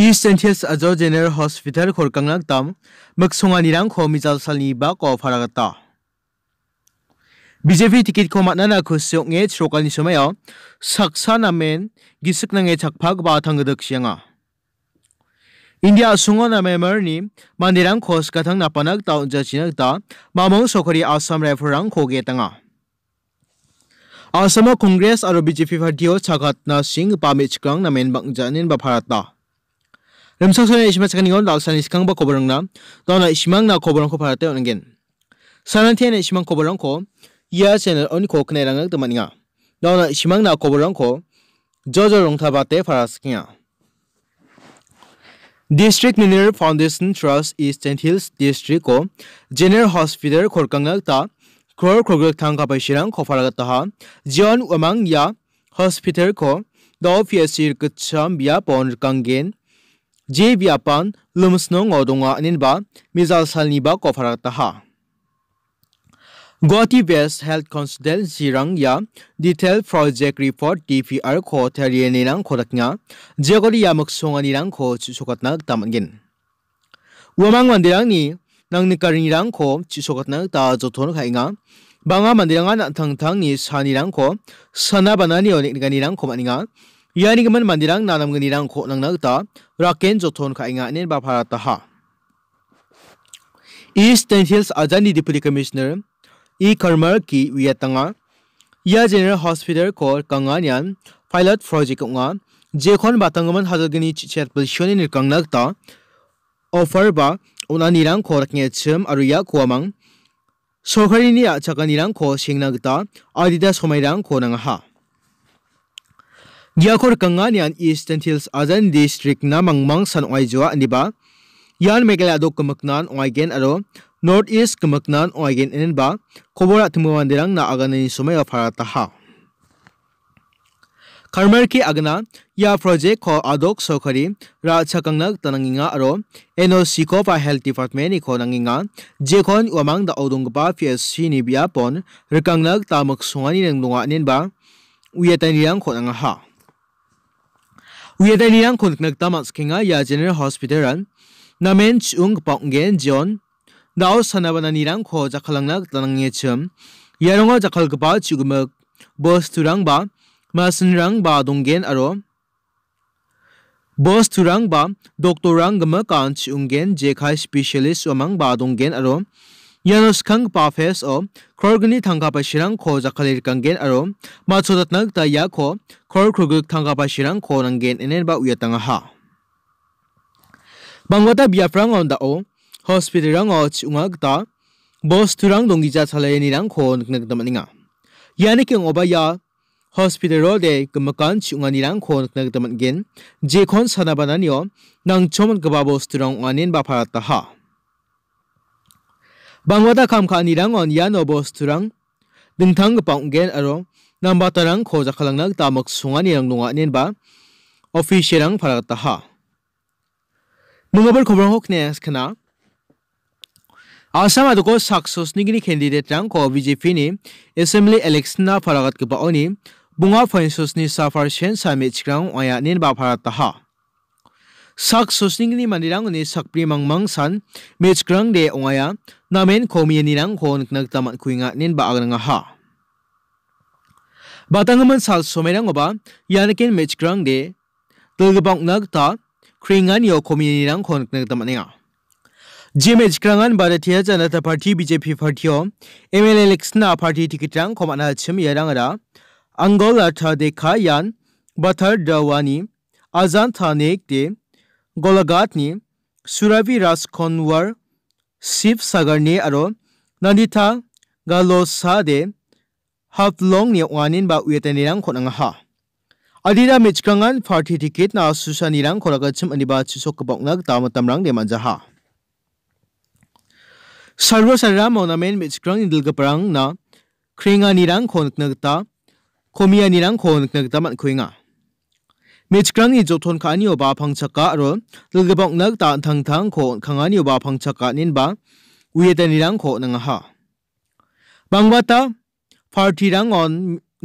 이센티스 아저 제네럴 호스피탈 골강락 담 먹송안이랑 거미자 살리바 거파라갔다. BJP 티켓 코마나나 그스용의 치로간이 소매여 삭사나멘 기습능의 작파그 바탕그득 시양아. 인디아 숭어나메 머니 만디랑 코스가탕 나빠낙 다운자 지낙다 마몽 소커리 아삼 레퍼랑 고게 땅아. 아사마 콩그레스 아로 BJP 파티오 차갓나 싱 바미치강 나멘 방자닌 바파랐다. Pharata lemsaksone isima chakani dal san iskang ba koborang na dona isimang na koborang ko pharate ongen sanantian isimang koborang ko ia channel oni ko kne rang dak maninga dona isimang na koborang ko jojo rongtha bate faraskia District Mineral Foundation Trust East and Hills District ko General Hospital khorkangak ta kror krogak thang ka paisirang ko faragat ta John Umang ya Hospital ko do PSC kcham bia pon kangen je biapan lumsno ngodonga aninba mizal salni ba ko farata ha Guwahati West Health Consultancy rang ya Detailed Project Report DPR ko thariye nang khoraknya jegori ya maksonga ni rang ko chusokatna tamangin Wamang mandirang ni nang nikaring rang ko chusokatna ta jothon khainga banga mandiranga na thang thang ni sani rang ko sana banani onik ni rang ko maninga Yani kemen mandirang nanam genirang ko nang nagta raken jothon ka inga nen ba bharat ha. East Tenfields Ajani Deputy Commissioner E. Karmar ki Vietanga Ya General Hospital ko kanganyan pilot project nga jekhon batangaman hajalgini chichat position ni kangnakta offer ba unanirang ko rakne chim aruya ko amang सरकारिनि आचागानिरांखौ सेंनागदा आदिदा समायरांखौ नाङाहा Yakor kangan yan Eastern Hills Azan District na mangmang san oai jua aniba. Yan megala do kemaknan oai gen aro North East kemaknan oai gen enen ba kobora tumuan dirang na agan agani sumai farata ha. Karmer ki agna ya project ko adok sokari ra chakang chakangnak tananginga aro NOC ko pa health department ko nanginga jekon wamang da odongpa PSC ni bia pon rekangnak tamak sungani nang nunga nen ba uyatanirang ko nanga ha. Wiedeliang konik nagtamas kinga ya general hospitalan namen chung ponggen jon dao sanabana nirang ko jakalangnak tanangye chum yarongo jakalgba chugumak bosturang ba masinrang ba donggen aro bosturang ba doktorang gamak an chungen jekai specialist omang ba donggen aro Yanos Kang Pafes o Korgni Tangkapashirang ko Zakalir kang gen aro Matsodat Nag Taya ko Kor Kruguk Tangkapashirang ko nang gen Enen ba Uyatanga ha. Bangwata Biafrang on da o Hospital rang o Chungag ta Bos Turang Dongija Chalayani rang ko Ngnagdamaninga. yani ke ngoba ya hospital ro de kamakan chungani rang ko Ngnagdaman gen Jekon Sanabananio nang choman gababos turang anen ba parata ha. Bangwada kam kha ni rang on yano bos turang dingthang ga paung gen aro namba tarang khoja khalang nak tamak sunga ni rang nunga nen ba official rang phara ta ha nungabar khobar hok ne khana Asam adoko success ni gini candidate rang ko BJP ni assembly election na pharagat ka ba oni bunga finance Namin komiya nilang kon nagtamat kuy ha. Batang sal somerang oba yanakin match de tulgabang nagta kringan yo komiya nilang kon nagtamat nga. জিএমএচ ক্রাঙ্গান Bharatiya Janata party BJP পার্টিও MLA election party ticket রাং কমানা ছিম ইয়ারাংরা আঙ্গল আঠা দেখা ইয়ান বাথার দাওয়ানি আজান থানেক शिव सागर ने आरो ननिथा गालो सादे हाफलोंग ने वानिन बा उयेतने रंग खोनांगा हा अदिरा मिचकांगन फार्थी टिकेट ना सुसानी रंग खोरागछम अनिबा छिसोक बोंगनाग तामतम रंग ने monament michkrang indil ga prang na kringa ना ख्रेंगा निरंग खोनकनगता खोमिया निरंग खोनकनगता मन खुइंगा เมชครั้งนี้จดทนขานิยบาพังชกะรอลกบอกนักตาทางทางโขขังอานิยบาพังชกะนินบาวีเตันิรังโขนังหาบางวัตาพาร์ทีรังออน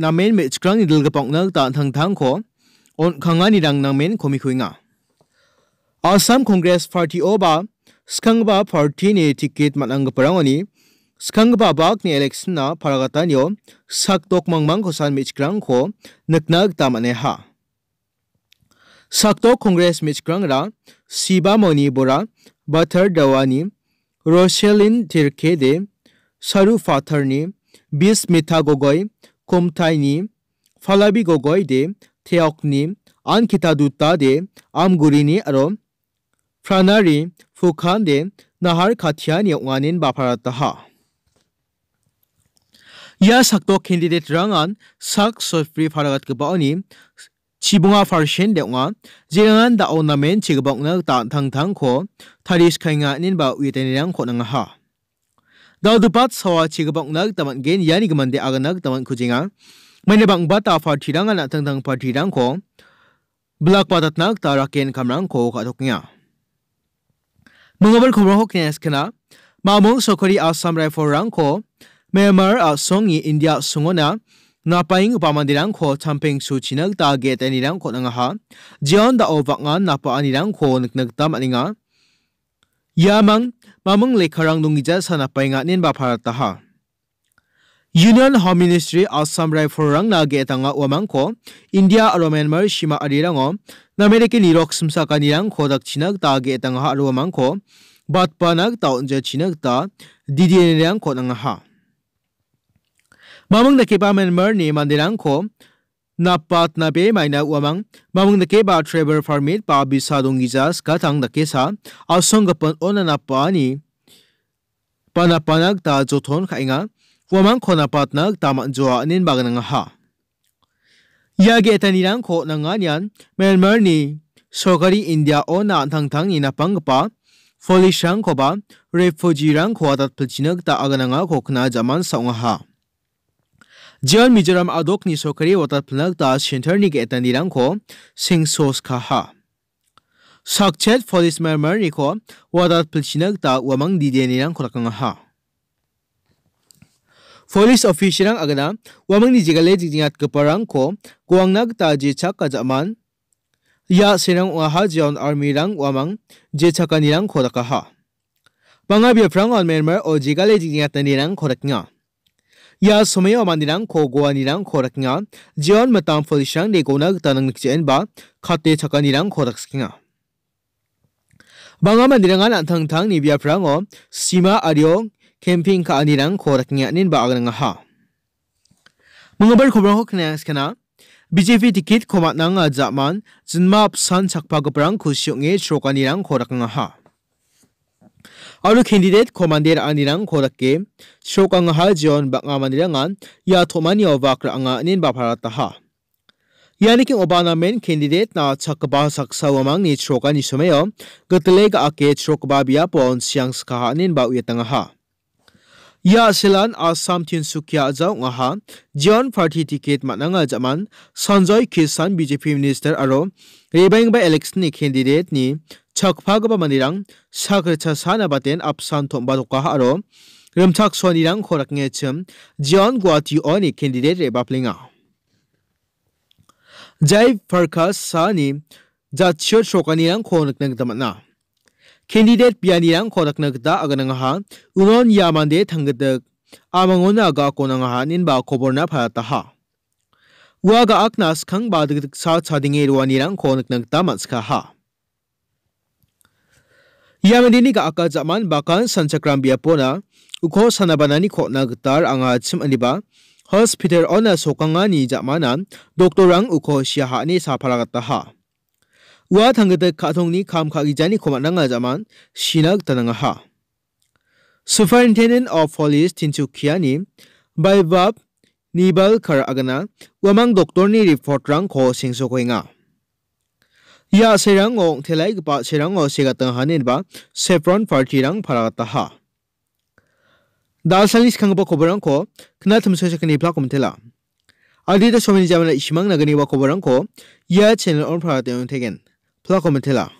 นาเมนเมชครั้งนี้ลกบอกนักตาทางทางโขออนขังอานิรังนาเมนคมิคุยงาอาสามคอนเกรสพาร์ทีโอบาสังบาพาร์ทีเนติเกตมันังกปรังอนีสังบาบากนี่เอเล็กซ์นาพารากตานโยสักตกมังมังขสันเมชครั้งโขนักนักตามันเนฮะ sakto congress michkrang ra siba moni bora bathar dawani roselin tirkede saru fatharni bis mitha gogoi komtaini falabi gogoi de theokni ankita dutta de amgurini aro pranari fukhan de nahar khathiani nganin baparata ha ya sakto candidate rangan sak sofri faragat kebaoni chibunga farshen de nga jirangan da onamen chigabok na ta thang thang ko tharis khainga nin ba uiteni rang kho nang ha. Daw dupat sawa chigabok na taman gen yani gamande aganak taman khujinga maine bang bata far thiranga na thang thang par thirang ko blak patat nak taraken kamrang ko ka thoknya mangabal khobra hoknes kana mamong sokori asam rai for rang ko Myanmar a songi India sungona na paing pamandirang ko champing su chinag ta get anirang ko nga ha jion da ovak nga na pa ani anirang ko naknag tam aninga yamang mamang lekharang nungija sana painga nin ba pharata ha Union Home Ministry Assam Rifle rang na ge tanga wamang ko India aro Myanmar shima ari arirango na American nirok simsa kanirang ko dak chinag ta ge tanga aro wamang ko bat panag ta unja chinag ta didierang ko nga ha mamang nakeba Myanmar ni mandirang ko na pat na be mai na wamang mamang nakeba travel permit pa bisa dong gijas katang nakesa asong gapan ona na pa ni panapanag ta jothon khainga wamang khona patnag taman joa nin baganang ha yage tanirang ko nanganyan Myanmar ni sokari India ona thang thang ina pangpa folishang ko ba refugee rang ko adat pilchinag ta agananga ko khna jaman saunga ha जियन Mizoram आदोक नि सोकरी water plug ता centre नि गेतनि रंखो सिंग सोस खा success for this मेमर नि को water प्लचिनक ता वमंग दिदे नि रंखो रकंग हा पुलिस ऑफिसर अगना वमंग नि जिगले जिजिंगत कपरंग को गोंगनाग ता जे छक कजमान या सेरंग वहा जियन आर्मी रंग वमंग जे छक नि रंग खोदका हा बंगा बिफ्रंग ऑन मेमर ओ जिगले जिजिंगत नि रंग खोदकिया Ya somaya omandirang ko goanirang koraknga jion matam folisang de gona gtanang nikjen ba khate chakanirang koraksinga. Banga mandirangan antang tang ni biaprango sima ario camping ka anirang koraknga nin, ba agranga ha. Mangabar khobrang hokna skana BJP tikit khomatnanga japman jinma psan chakpa gaprang khusyonge chokanirang koraknga ha. Aru candidate commander anirang khorakke shokang ha jon banga manirangan ya thomani ovakra anga nin ba bharata ha yani ki obana men candidate na chakba saksa wamang ni chroka ni someyo gatle ga ake chokba bia pon siang skha nin ba uyatanga ha या सिलान आसाम तीन सुखिया जाऊ वहा जियन party ticket मानना जमान संजय खिसान BJP minister और रेबैंग by election candidate candidate नि छकफागबा मनिरंग सक्रचा साना बातें अपसान थोबा दुका और रिमथक सोनीरंग खोरकने जियन गुवाहाटी ओनी कैंडिडेट रेबापलिंगा जय फरकास सानी जाच्यो शोकानीरंग खोनकने दमना Kandidat biani rang khodak nak da aga nang ha unon yamande thangdak amangona ga konang ha nin ba khobor na pha ta ha. Wa ga aknas khang ba sa cha dinge ro ni rang khonak nak da mas ga aka zaman bahkan kan sanchakram bia pona ukho sanabanani khona gtar anga chim ani ba ona sokangani jamanan doctor rang ukho shiha ni sa phala ga ha. Baibab nibal khar agana wamang doctor ni report rang kho singso koinga ya serang ong thelai gpa serang o sega tang hanin ba saffron party rang pharata ha dal salis khang ba khobarang ko khna tham sa sakani pla kom thela adi da somani jamana ishmang nagani wa khobarang ko ya channel on pharata yon thegen pla kom 拉个没得啦。